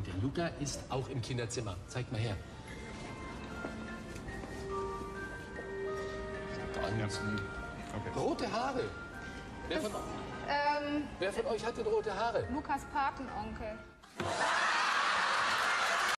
Und der Luca ist auch im Kinderzimmer. Zeig mal her. Ganz lieb. Rote Haare. Wer von, Ähm, wer von euch hatte rote Haare? Lukas Patenonkel.